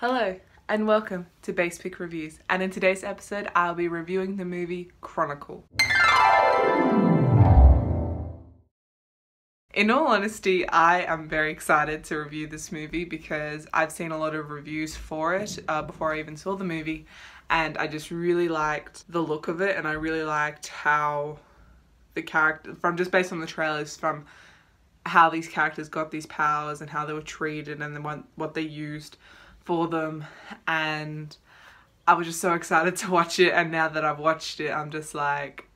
Hello and welcome to Basspick Reviews and in today's episode I'll be reviewing the movie Chronicle. In all honesty, I am very excited to review this movie because I've seen a lot of reviews for it uh, before I even saw the movie and I just really liked the look of it and I really liked how the character, from just based on the trailers, from how these characters got these powers and how they were treated and then what, what they used for them and I was just so excited to watch it and now that I've watched it I'm just like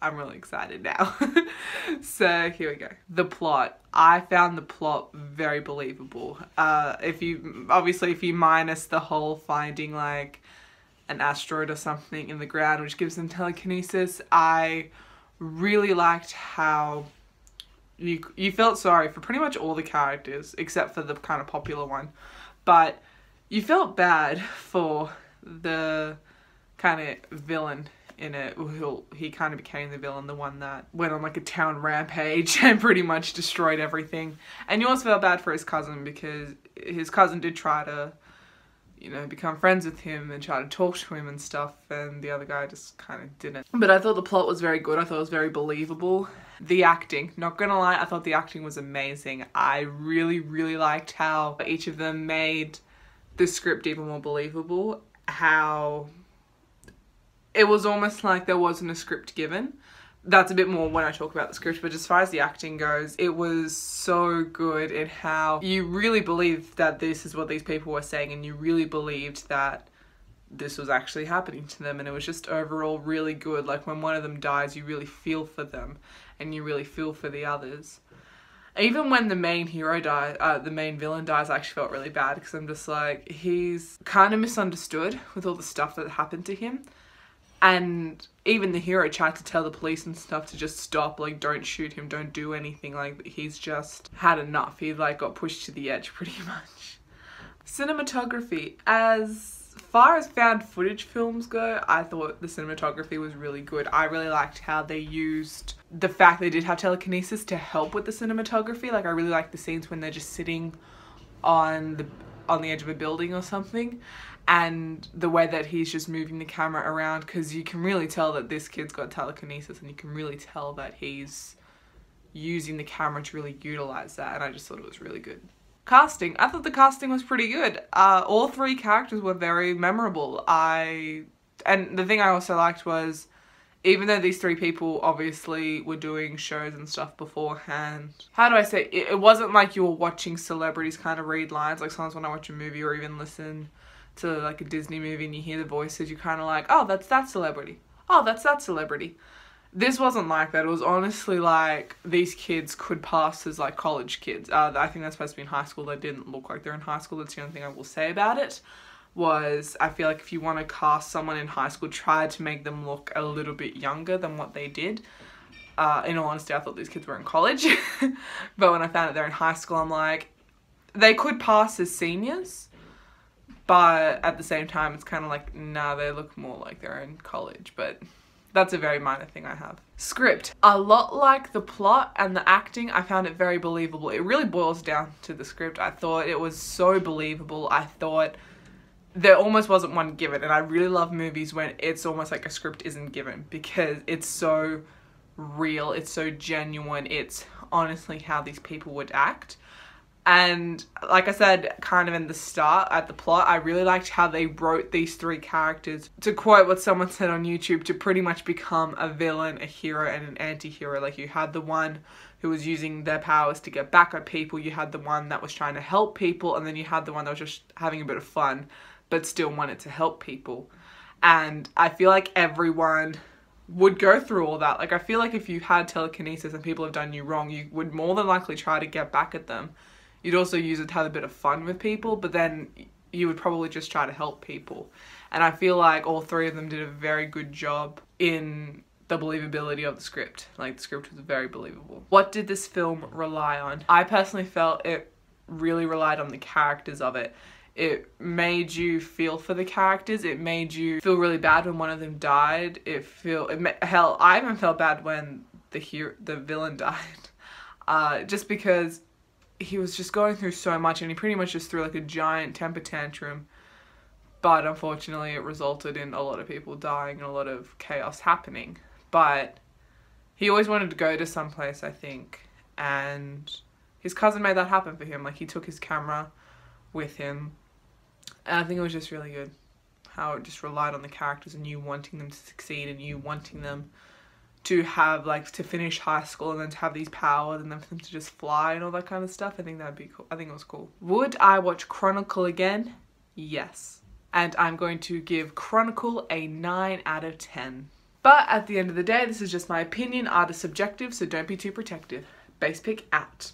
I'm really excited now. so here we go. The plot. I found the plot very believable. Uh, if you obviously if you minus the whole finding like an asteroid or something in the ground which gives them telekinesis, I really liked how you you felt sorry for pretty much all the characters except for the kind of popular one but you felt bad for the kind of villain in it. Who he kind of became the villain the one that went on like a town rampage and pretty much destroyed everything. And you also felt bad for his cousin because his cousin did try to you know become friends with him and try to talk to him and stuff and the other guy just kind of didn't but i thought the plot was very good i thought it was very believable the acting, not gonna lie, I thought the acting was amazing. I really, really liked how each of them made the script even more believable. How it was almost like there wasn't a script given. That's a bit more when I talk about the script, but as far as the acting goes, it was so good in how you really believed that this is what these people were saying and you really believed that this was actually happening to them and it was just overall really good. Like when one of them dies you really feel for them and you really feel for the others. Even when the main hero dies uh, the main villain dies i actually felt really bad because i'm just like he's kind of misunderstood with all the stuff that happened to him and even the hero tried to tell the police and stuff to just stop like don't shoot him don't do anything like he's just had enough he like got pushed to the edge pretty much cinematography as far as found footage films go, I thought the cinematography was really good. I really liked how they used the fact they did have telekinesis to help with the cinematography. Like I really liked the scenes when they're just sitting on the on the edge of a building or something and the way that he's just moving the camera around because you can really tell that this kid's got telekinesis and you can really tell that he's using the camera to really utilize that and I just thought it was really good. Casting. I thought the casting was pretty good. Uh, all three characters were very memorable. I and the thing I also liked was even though these three people obviously were doing shows and stuff beforehand, how do I say it, it wasn't like you were watching celebrities kind of read lines. Like sometimes when I watch a movie or even listen to like a Disney movie and you hear the voices, you're kind of like, oh, that's that celebrity. Oh, that's that celebrity this wasn't like that. It was honestly like these kids could pass as like college kids. Uh, I think that's supposed to be in high school. They didn't look like they're in high school. That's the only thing I will say about it. Was I feel like if you want to cast someone in high school, try to make them look a little bit younger than what they did. Uh, in all honesty, I thought these kids were in college, but when I found out they're in high school, I'm like, they could pass as seniors, but at the same time, it's kind of like, nah, they look more like they're in college, but that's a very minor thing I have. Script. A lot like the plot and the acting, I found it very believable. It really boils down to the script. I thought it was so believable. I thought there almost wasn't one given and I really love movies when it's almost like a script isn't given because it's so real, it's so genuine, it's honestly how these people would act. And like I said, kind of in the start at the plot, I really liked how they wrote these three characters. To quote what someone said on YouTube, to pretty much become a villain, a hero, and an anti hero. Like you had the one who was using their powers to get back at people, you had the one that was trying to help people, and then you had the one that was just having a bit of fun but still wanted to help people. And I feel like everyone would go through all that. Like I feel like if you had telekinesis and people have done you wrong, you would more than likely try to get back at them You'd also use it to have a bit of fun with people, but then you would probably just try to help people. And I feel like all three of them did a very good job in the believability of the script. Like the script was very believable. What did this film rely on? I personally felt it really relied on the characters of it. It made you feel for the characters. It made you feel really bad when one of them died. It feel it hell. I even felt bad when the hero, the villain died, uh, just because he was just going through so much and he pretty much just threw like a giant temper tantrum. But unfortunately, it resulted in a lot of people dying and a lot of chaos happening. But he always wanted to go to some place, I think, and his cousin made that happen for him. Like he took his camera with him, and I think it was just really good how it just relied on the characters and you wanting them to succeed and you wanting them to have like to finish high school and then to have these powers and then for them to just fly and all that kind of stuff. I think that'd be cool. I think it was cool. Would I watch Chronicle again? Yes. And I'm going to give Chronicle a 9 out of 10. But at the end of the day, this is just my opinion. Art is subjective, so don't be too protective. Basspick out.